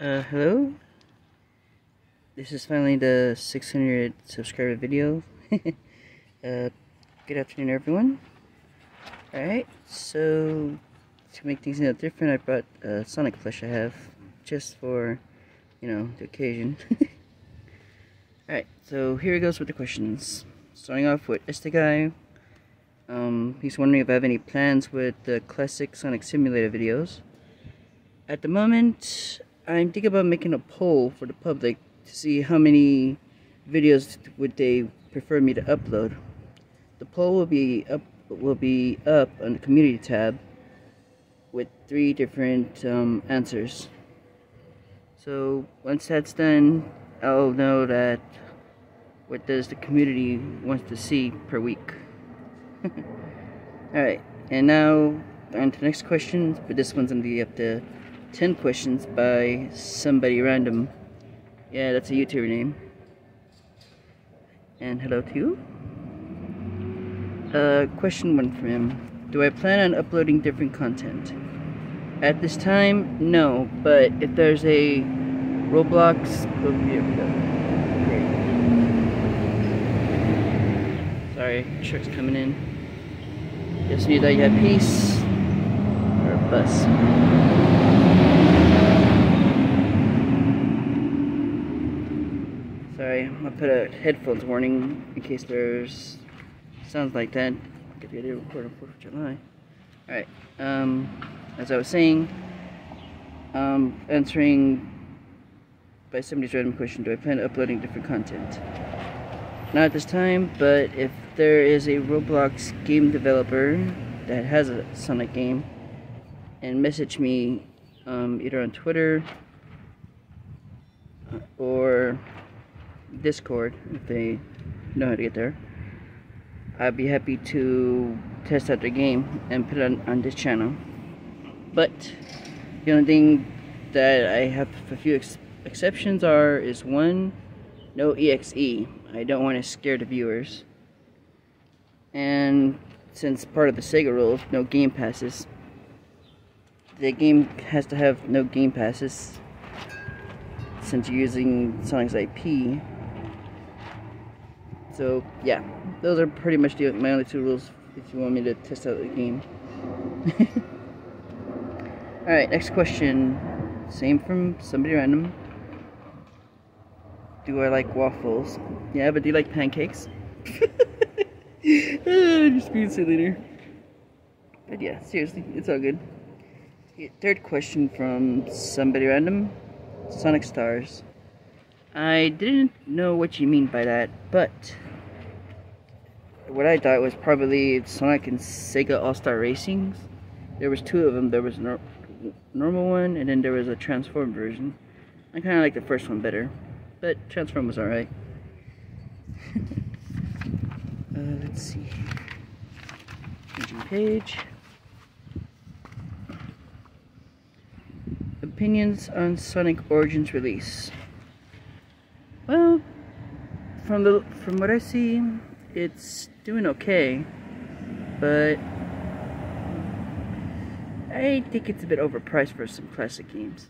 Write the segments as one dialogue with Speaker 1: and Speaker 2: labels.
Speaker 1: Uh, hello? This is finally the 600 subscriber video. uh, good afternoon everyone. Alright, so to make things a little different, I brought a Sonic plush I have just for, you know, the occasion. Alright, so here it goes with the questions. Starting off with Esteguy. Um, he's wondering if I have any plans with the classic Sonic Simulator videos. At the moment, I'm thinking about making a poll for the public to see how many videos would they prefer me to upload. The poll will be up will be up on the community tab with three different um, answers. So once that's done, I'll know that what does the community wants to see per week. Alright, and now on to the next question, but this one's gonna be up to 10 questions by somebody random. Yeah, that's a YouTuber name. And hello to you. Uh, question one from him. Do I plan on uploading different content? At this time, no, but if there's a Roblox... Oh, here we go. Sorry, truck's coming in. Just need that you have peace. Or a bus. Sorry, I'm gonna put a headphones warning in case there's sounds like that. Get the idea record on 4th of July. Alright, um, as I was saying, um, answering by somebody's random question, do I plan on uploading different content? Not at this time, but if there is a Roblox game developer that has a Sonic game, and message me um, either on Twitter or Discord if they know how to get there. I'd be happy to test out the game and put it on, on this channel. But the only thing that I have a few ex exceptions are is one, no EXE. I don't want to scare the viewers. And since part of the Sega rules, no game passes. The game has to have no game passes since you're using Sonic's IP. So yeah, those are pretty much the, my only two rules if you want me to test out the game. Alright, next question. Same from somebody random. Do I like waffles? Yeah, but do you like pancakes? Ah, just being silly there. But yeah, seriously, it's all good. Third question from somebody random. Sonic Stars. I didn't know what you mean by that, but what I thought was probably Sonic and Sega All-Star Racings. There was two of them. There was a nor normal one, and then there was a transform version. I kind of like the first one better, but transform was alright. uh, let's see. Changing page. Opinions on Sonic Origins release. Well, from the from what I see, it's doing okay, but I think it's a bit overpriced for some classic games.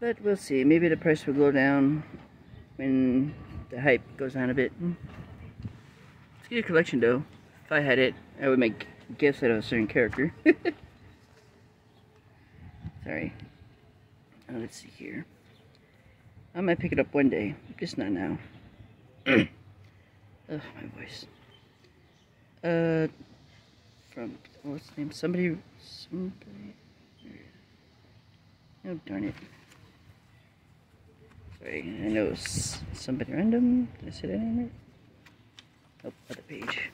Speaker 1: But we'll see. Maybe the price will go down when the hype goes down a bit. It's a good collection though. If I had it, I would make gifts out of a certain character. Sorry. Oh, let's see here. I might pick it up one day, just not now. Ugh, my voice. Uh, from what's the name? Somebody, somebody. Oh darn it! Sorry, I know it's somebody random. Did I say that name right? Oh, other page.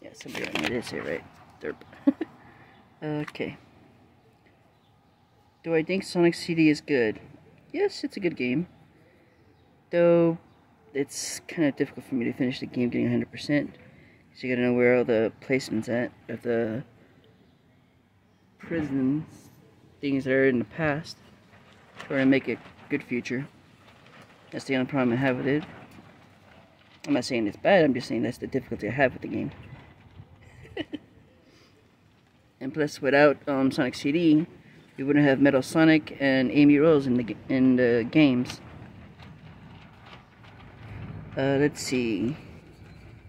Speaker 1: Yeah, somebody random. I did say right. Derp. okay. Do I think Sonic CD is good? Yes, it's a good game. Though, it's kind of difficult for me to finish the game getting 100%. Because you gotta know where all the placements at of the prison things that are in the past. Or to make a good future. That's the only problem I have with it. I'm not saying it's bad, I'm just saying that's the difficulty I have with the game. And plus, without um, Sonic CD, we wouldn't have Metal Sonic and Amy Rose in the in the games. Uh, let's see.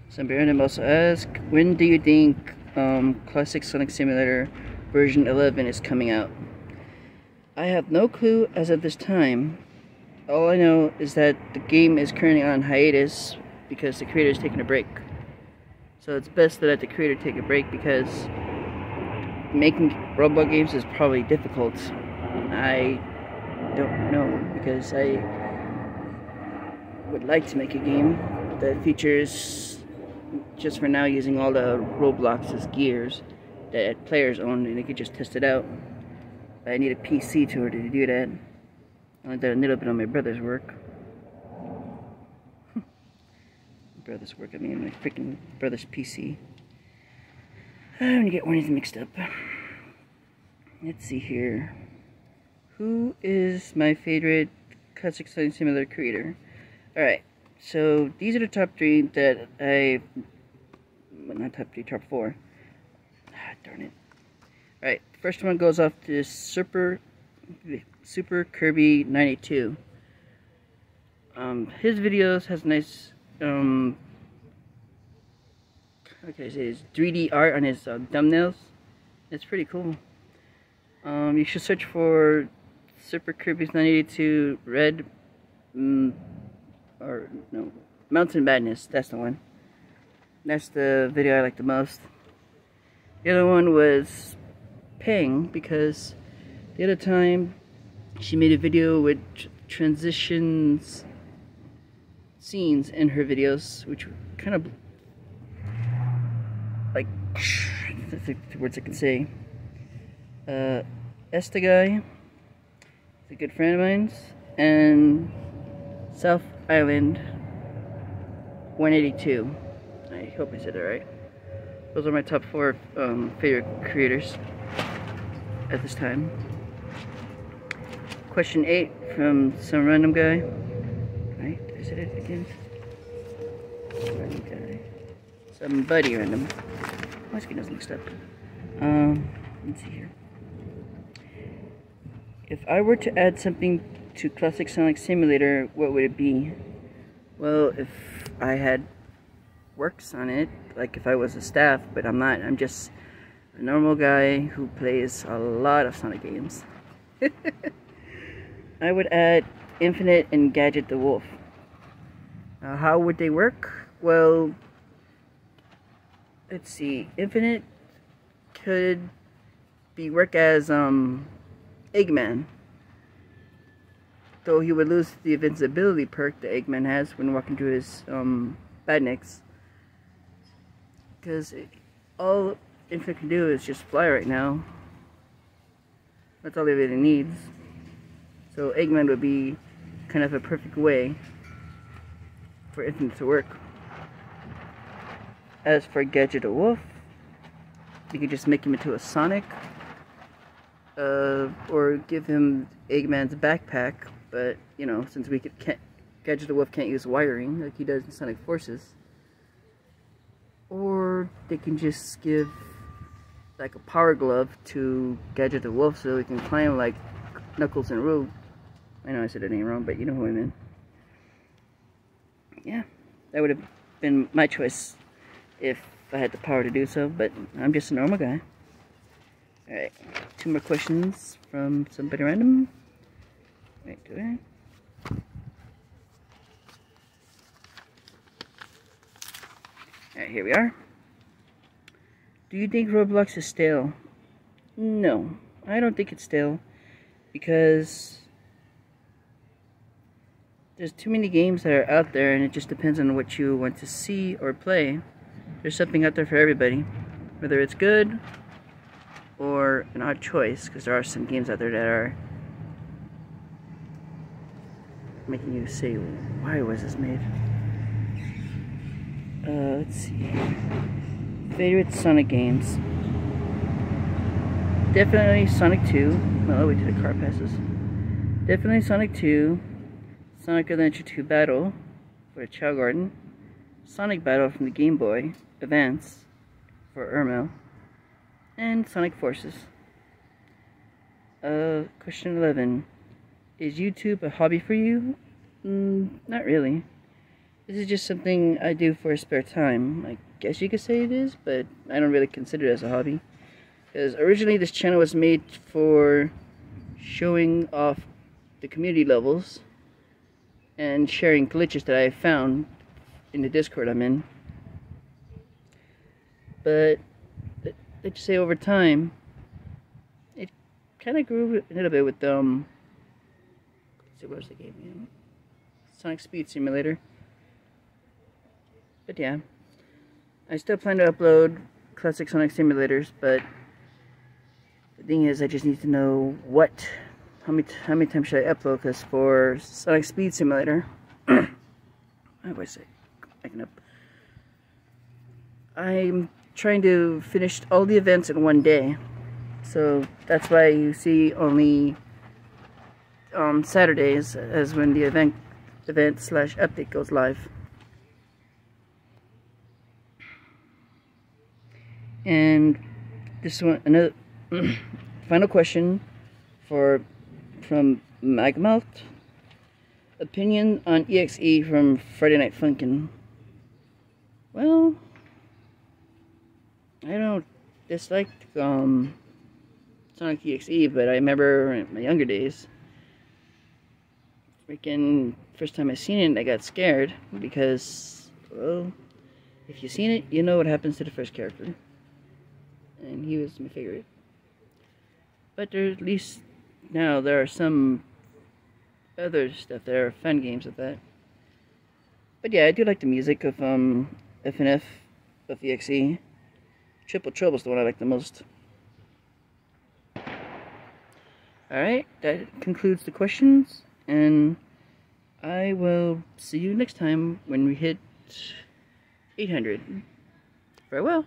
Speaker 1: Somebody random also ask, when do you think um, Classic Sonic Simulator version 11 is coming out? I have no clue as of this time. All I know is that the game is currently on hiatus because the creator is taking a break. So it's best let the creator take a break because making Roblox games is probably difficult. I don't know because I would like to make a game that features just for now using all the Roblox as gears that players own and they could just test it out. But I need a PC to order to do that. I did a little bit on my brother's work. brother's work, I mean my freaking brother's PC. I'm gonna get one of these mixed up. Let's see here. Who is my favorite classic Sonic Simulator creator? Alright, so these are the top three that I... Well, not top three, top four. Ah, darn it. Alright, first one goes off to Super, Super Kirby 92. Um, his videos has nice um, so it's 3D art on his uh, thumbnails. It's pretty cool. Um, you should search for Super Kirby's 982 Red, um, or no, Mountain Madness. That's the one. That's the video I like the most. The other one was Pang because the other time she made a video with transitions scenes in her videos, which kind of like the words I can say. Uh, Estegai is a good friend of mine's, and South Island 182. I hope I said that right. Those are my top four um, favorite creators at this time. Question eight from some random guy. Right? Is it again? Random guy. Somebody random. My skin is mixed up. Um, let's see here. If I were to add something to Classic Sonic Simulator, what would it be? Well, if I had works on it, like if I was a staff, but I'm not. I'm just a normal guy who plays a lot of Sonic games. I would add Infinite and Gadget the Wolf. Now, how would they work? Well, let's see, Infinite could be work as um, Eggman. Though he would lose the invincibility perk that Eggman has when walking through his um, badniks. Because all Infinite can do is just fly right now. That's all he really needs. So Eggman would be kind of a perfect way for Infinite to work. As for Gadget the Wolf, you could just make him into a Sonic. Uh, or give him Eggman's backpack, but, you know, since we could, can't, Gadget the Wolf can't use wiring like he does in Sonic Forces. Or they can just give, like, a power glove to Gadget the Wolf so he can climb like Knuckles and Rube. I know I said it name wrong, but you know who I mean. Yeah, that would have been my choice if I had the power to do so, but I'm just a normal guy. Alright, two more questions from somebody random. Right. Alright, here we are. Do you think Roblox is stale? No, I don't think it's stale because there's too many games that are out there and it just depends on what you want to see or play there's something out there for everybody. Whether it's good or an odd choice, because there are some games out there that are making you say, why was this made? Uh, let's see. Favorite Sonic games. Definitely Sonic 2. Well, I'll wait till the car passes. Definitely Sonic 2. Sonic Adventure 2 Battle for the Chao Garden. Sonic Battle from the Game Boy. Advance for Irma. and Sonic Forces. Uh, question 11. Is YouTube a hobby for you? Mm, not really. This is just something I do for a spare time. I guess you could say it is, but I don't really consider it as a hobby. Because originally this channel was made for showing off the community levels and sharing glitches that I found in the Discord I'm in. But let's say over time, it kind of grew a little bit with um. Let's see, where's the game? Again? Sonic Speed Simulator. But yeah, I still plan to upload classic Sonic simulators, but the thing is, I just need to know what, how many, how many times should I upload? Because for Sonic Speed Simulator, I say, backing up. I'm trying to finish all the events in one day. So that's why you see only um, Saturdays as when the event event slash update goes live. And this one another final question for from Magmalt. Opinion on EXE from Friday Night Funkin'. Well, I don't dislike um, Sonic EXE, but I remember in my younger days, freaking first time I seen it, I got scared because, well, if you've seen it, you know what happens to the first character, and he was my favorite. But there, at least now there are some other stuff. There are fun games with that. But yeah, I do like the music of um, FNF of EXE. Triple Trouble's the one I like the most. Alright, that concludes the questions, and I will see you next time when we hit 800. Farewell.